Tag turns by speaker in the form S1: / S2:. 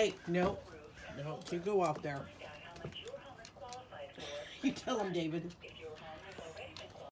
S1: Hey, no. No, you go out there. You tell him, David.